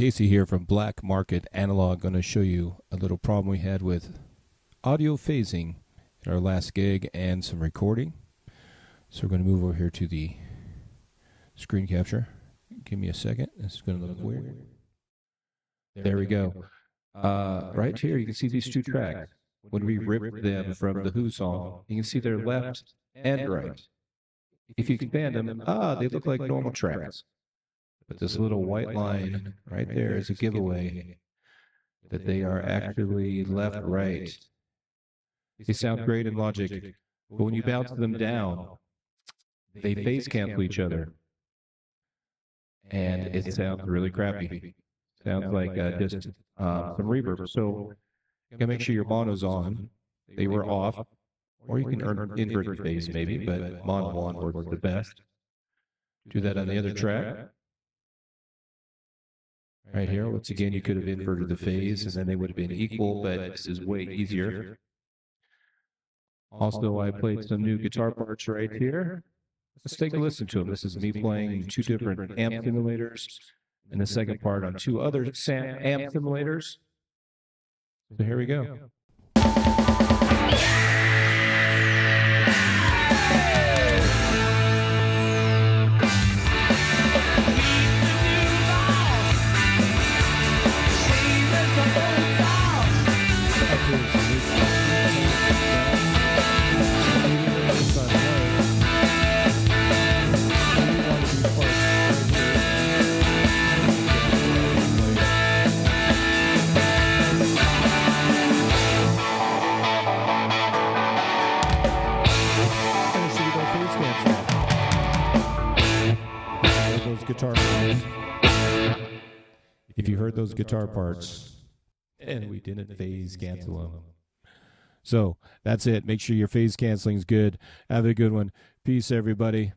Casey here from Black Market Analog. Going to show you a little problem we had with audio phasing in our last gig and some recording. So we're going to move over here to the screen capture. Give me a second. This is going to look weird. There we go. Uh, right here, you can see these two tracks. When we ripped them from the Who song, you can see they're left and right. If you expand them, ah, they look like normal tracks. But this little white line right there is a giveaway that they are actually left right. They sound great in Logic, but when you bounce them down, they phase cancel each other. And it sounds really crappy. Sounds like uh, just uh, some reverb. So you gotta make sure your mono's on. They were off. Or you can earn invert the phase maybe, but mono on works the best. Do that on the other track. Right here, once again, you could have inverted the phase and then they would have been equal, but this is way easier. Also, I played some new guitar parts right here. Let's take a listen to them. This is me playing two different amp simulators and the second part on two other amp simulators. So here we go. Those guitar parts. If you heard those guitar parts, and we didn't phase cancel them. So that's it. Make sure your phase canceling is good. Have a good one. Peace, everybody.